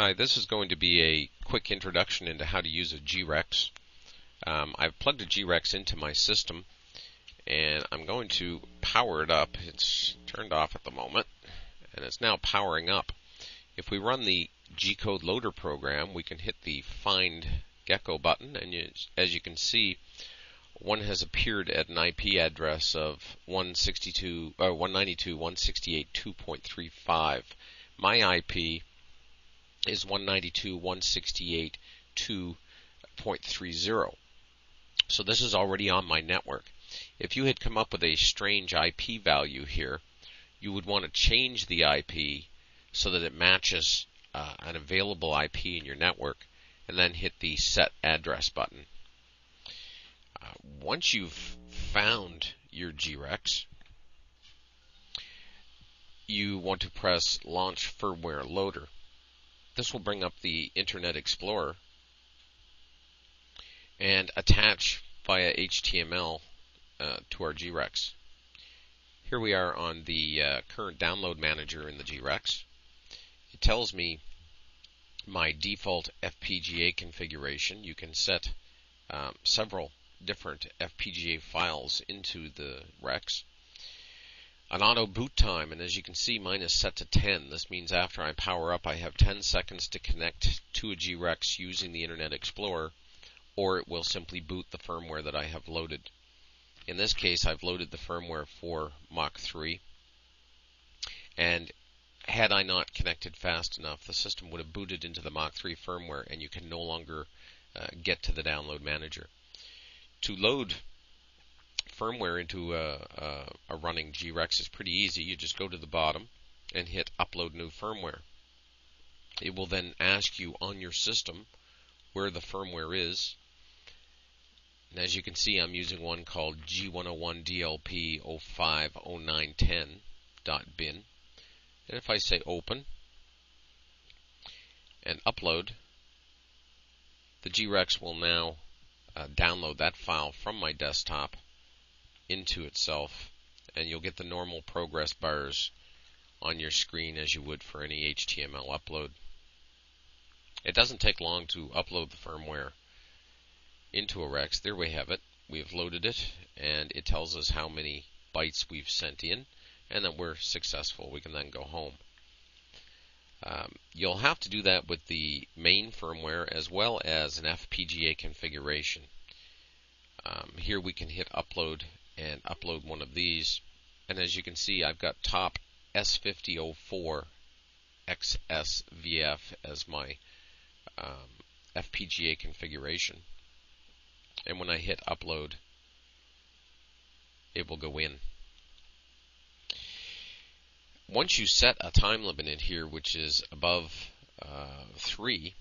Hi, this is going to be a quick introduction into how to use a G-Rex. Um, I've plugged a G-Rex into my system and I'm going to power it up. It's turned off at the moment and it's now powering up. If we run the G-Code Loader program, we can hit the Find Gecko button and you, as you can see, one has appeared at an IP address of 162, uh, 192.168.2.35. My IP is 192.168.2.30. So this is already on my network. If you had come up with a strange IP value here, you would want to change the IP so that it matches uh, an available IP in your network and then hit the set address button. Uh, once you've found your G-Rex, you want to press launch firmware loader. This will bring up the Internet Explorer and attach via HTML uh, to our G-Rex. Here we are on the uh, current download manager in the G-Rex. It tells me my default FPGA configuration. You can set um, several different FPGA files into the Rex an auto boot time, and as you can see, mine is set to 10. This means after I power up, I have 10 seconds to connect to a G-Rex using the Internet Explorer, or it will simply boot the firmware that I have loaded. In this case, I've loaded the firmware for Mach 3, and had I not connected fast enough, the system would have booted into the Mach 3 firmware, and you can no longer uh, get to the download manager. To load firmware into a, a, a running G-Rex is pretty easy. You just go to the bottom and hit upload new firmware. It will then ask you on your system where the firmware is. And as you can see, I'm using one called G101DLP050910.bin. And if I say open and upload, the G-Rex will now uh, download that file from my desktop into itself and you'll get the normal progress bars on your screen as you would for any HTML upload. It doesn't take long to upload the firmware into a Rex. There we have it. We've loaded it and it tells us how many bytes we've sent in and that we're successful. We can then go home. Um, you'll have to do that with the main firmware as well as an FPGA configuration. Um, here we can hit upload and upload one of these. And as you can see, I've got top S5004 XSVF as my um, FPGA configuration. And when I hit upload, it will go in. Once you set a time limit in here, which is above uh, 3,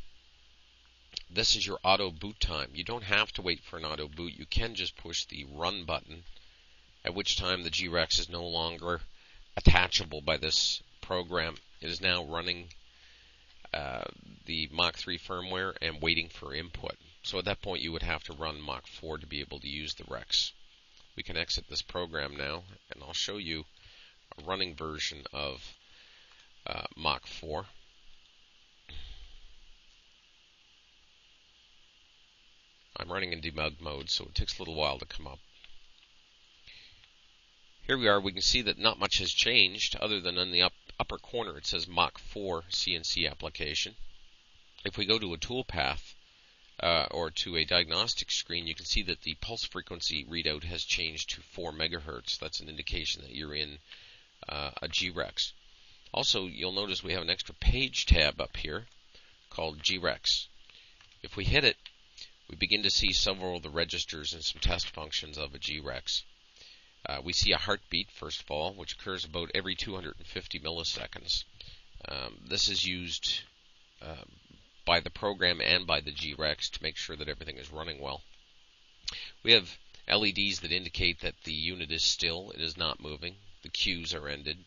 this is your auto boot time. You don't have to wait for an auto boot. You can just push the run button at which time the G-Rex is no longer attachable by this program. It is now running uh, the Mach 3 firmware and waiting for input. So at that point, you would have to run Mach 4 to be able to use the Rex. We can exit this program now, and I'll show you a running version of uh, Mach 4. I'm running in debug mode, so it takes a little while to come up. Here we are, we can see that not much has changed other than in the up, upper corner it says Mach 4 CNC application. If we go to a toolpath uh, or to a diagnostic screen, you can see that the pulse frequency readout has changed to 4 megahertz. That's an indication that you're in uh, a G-Rex. Also, you'll notice we have an extra page tab up here called G-Rex. If we hit it, we begin to see several of the registers and some test functions of a G-Rex. Uh, we see a heartbeat, first of all, which occurs about every 250 milliseconds. Um, this is used uh, by the program and by the G-Rex to make sure that everything is running well. We have LEDs that indicate that the unit is still, it is not moving. The queues are ended.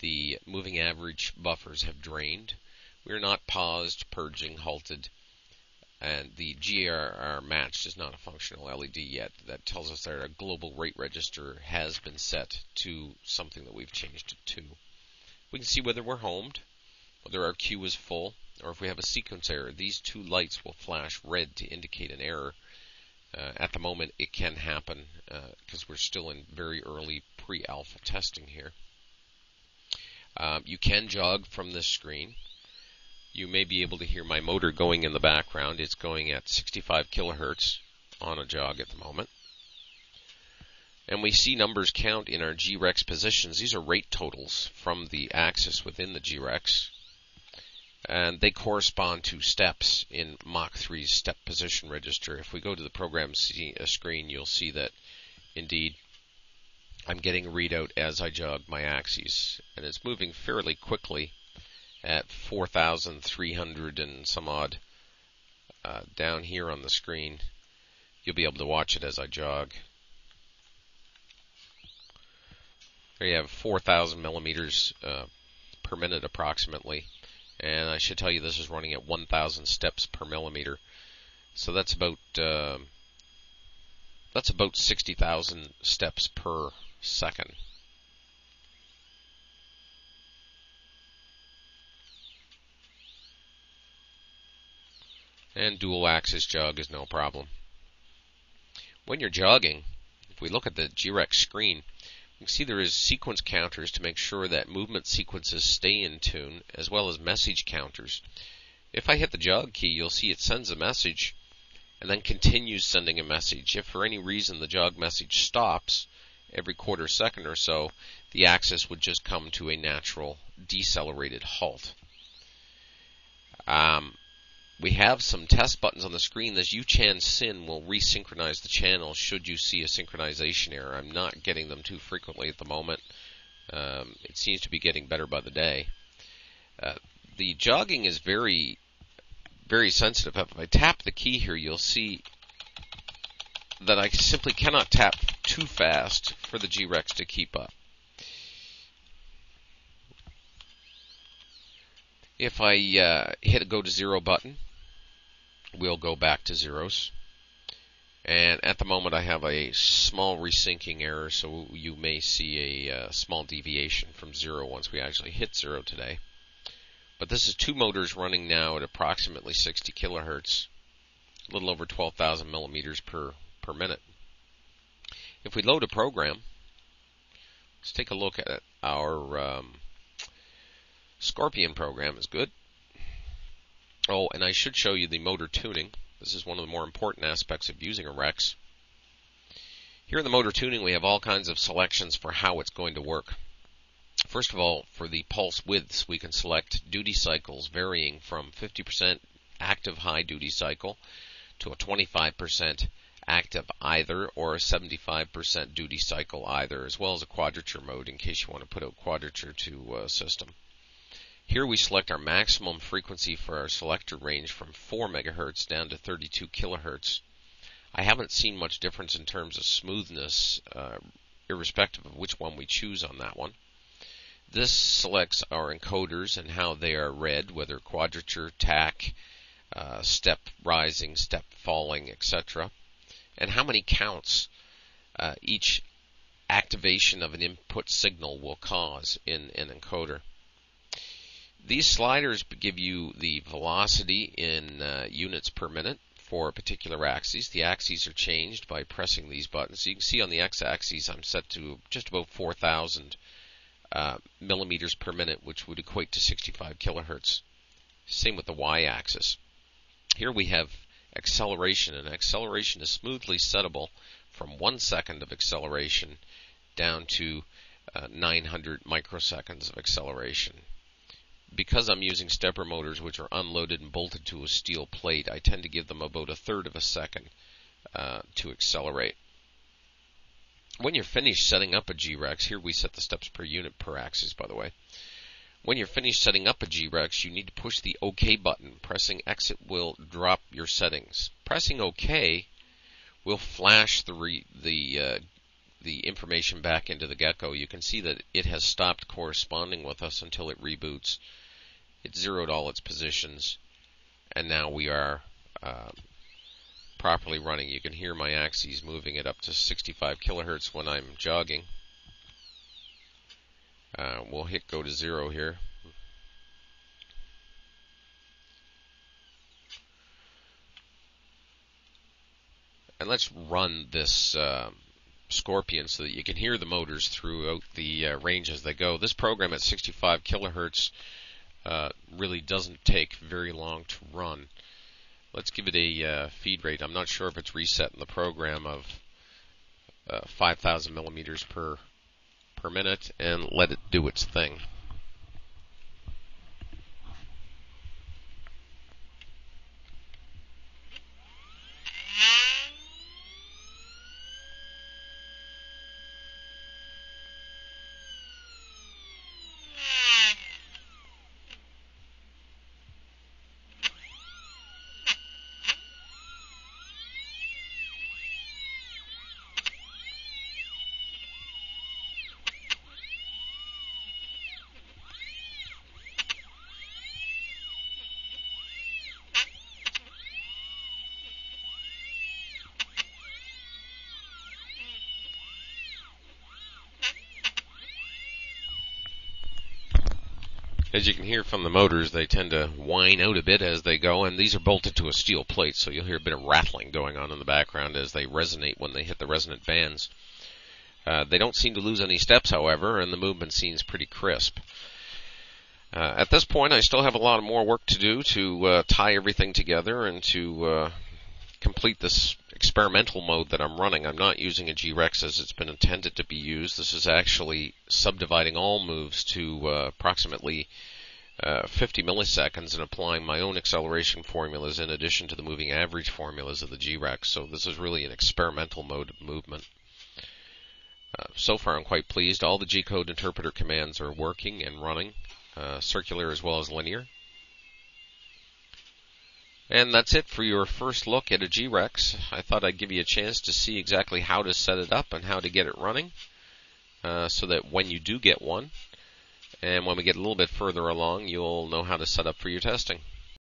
The moving average buffers have drained. We are not paused, purging, halted, and the GRR match is not a functional LED yet. That tells us that our global rate register has been set to something that we've changed it to. We can see whether we're homed, whether our queue is full, or if we have a sequence error, these two lights will flash red to indicate an error. Uh, at the moment, it can happen because uh, we're still in very early pre-alpha testing here. Um, you can jog from this screen. You may be able to hear my motor going in the background. It's going at 65 kilohertz on a jog at the moment. And we see numbers count in our GREX positions. These are rate totals from the axis within the GREX. And they correspond to steps in Mach 3's step position register. If we go to the program uh, screen, you'll see that indeed I'm getting a readout as I jog my axes. And it's moving fairly quickly at 4,300 and some odd uh, down here on the screen. You'll be able to watch it as I jog. There you have 4,000 millimeters uh, per minute approximately. And I should tell you this is running at 1,000 steps per millimeter. So that's about uh, that's about 60,000 steps per second. And dual axis jog is no problem. When you're jogging, if we look at the GREX screen, you can see there is sequence counters to make sure that movement sequences stay in tune, as well as message counters. If I hit the jog key, you'll see it sends a message and then continues sending a message. If for any reason the jog message stops every quarter second or so, the axis would just come to a natural decelerated halt. Um, we have some test buttons on the screen. This UChan SYN will resynchronize the channel should you see a synchronization error. I'm not getting them too frequently at the moment. Um, it seems to be getting better by the day. Uh, the jogging is very, very sensitive. If I tap the key here, you'll see that I simply cannot tap too fast for the GREX to keep up. If I uh, hit a go to zero button, we'll go back to zeros. And at the moment I have a small resyncing error, so you may see a uh, small deviation from zero once we actually hit zero today. But this is two motors running now at approximately 60 kilohertz, a little over 12,000 millimeters per, per minute. If we load a program, let's take a look at. Our um, Scorpion program is good. Oh, and I should show you the motor tuning. This is one of the more important aspects of using a Rex. Here in the motor tuning, we have all kinds of selections for how it's going to work. First of all, for the pulse widths, we can select duty cycles varying from 50% active high duty cycle to a 25% active either or a 75% duty cycle either, as well as a quadrature mode in case you want to put a quadrature to a system. Here we select our maximum frequency for our selector range from 4 MHz down to 32 kHz. I haven't seen much difference in terms of smoothness, uh, irrespective of which one we choose on that one. This selects our encoders and how they are read, whether quadrature, tach, uh, step rising, step falling, etc., and how many counts uh, each activation of an input signal will cause in an encoder. These sliders give you the velocity in uh, units per minute for a particular axis. The axes are changed by pressing these buttons. You can see on the x-axis I'm set to just about 4,000 uh, millimeters per minute, which would equate to 65 kilohertz. Same with the y-axis. Here we have acceleration, and acceleration is smoothly settable from one second of acceleration down to uh, 900 microseconds of acceleration because I'm using stepper motors which are unloaded and bolted to a steel plate, I tend to give them about a third of a second uh, to accelerate. When you're finished setting up a GREX, here we set the steps per unit per axis, by the way. When you're finished setting up a GREX, you need to push the OK button. Pressing exit will drop your settings. Pressing OK will flash the the uh, the information back into the gecko. You can see that it has stopped corresponding with us until it reboots. It zeroed all its positions, and now we are um, properly running. You can hear my axes moving it up to 65 kilohertz when I'm jogging. Uh, we'll hit go to zero here. And let's run this uh, Scorpion so that you can hear the motors throughout the uh, range as they go. This program at 65 kilohertz uh, really doesn't take very long to run. Let's give it a uh, feed rate. I'm not sure if it's reset in the program of uh, 5,000 millimeters per per minute, and let it do its thing. As you can hear from the motors, they tend to whine out a bit as they go, and these are bolted to a steel plate, so you'll hear a bit of rattling going on in the background as they resonate when they hit the resonant bands. Uh, they don't seem to lose any steps, however, and the movement seems pretty crisp. Uh, at this point, I still have a lot of more work to do to uh, tie everything together and to uh, complete this experimental mode that I'm running. I'm not using a G-Rex as it's been intended to be used. This is actually subdividing all moves to uh, approximately uh, 50 milliseconds and applying my own acceleration formulas in addition to the moving average formulas of the G-Rex. So this is really an experimental mode of movement. Uh, so far, I'm quite pleased. All the G-code interpreter commands are working and running, uh, circular as well as linear. And that's it for your first look at a G-Rex. I thought I'd give you a chance to see exactly how to set it up and how to get it running uh, so that when you do get one, and when we get a little bit further along, you'll know how to set up for your testing.